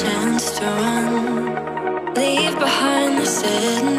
chance to run, leave behind the sadness.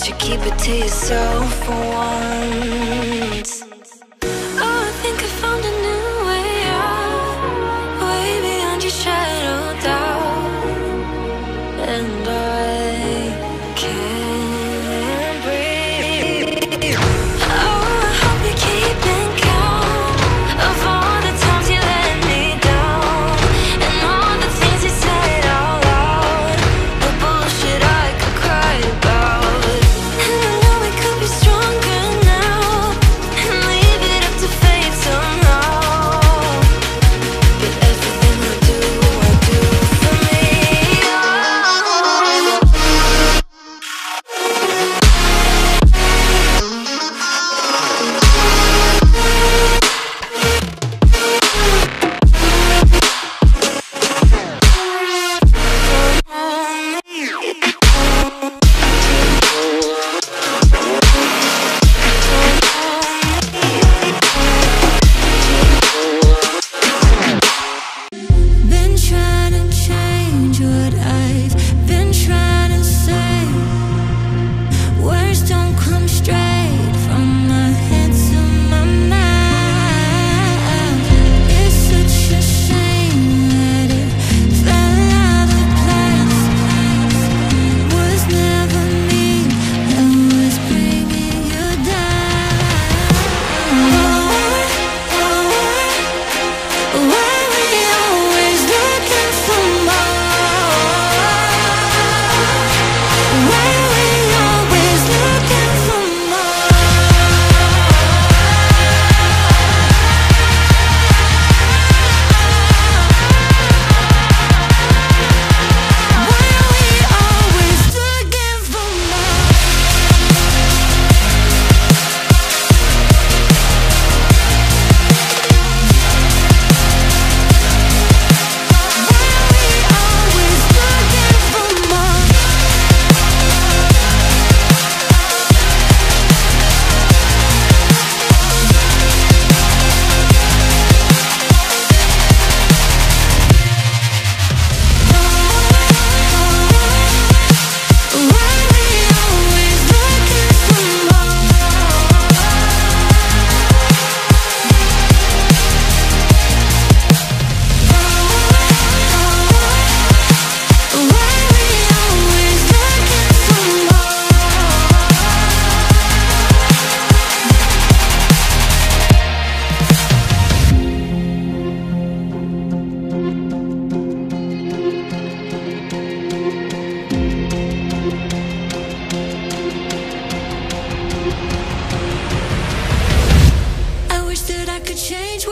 don't you keep it to yourself for once?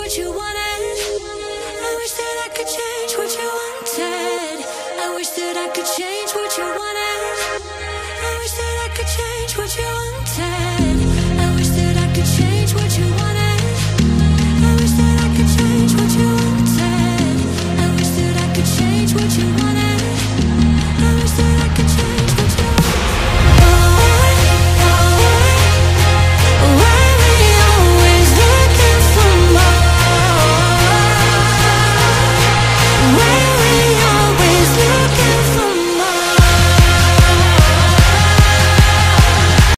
what you wanted. I wish that I could change what you wanted. I wish that I could change what you wanted.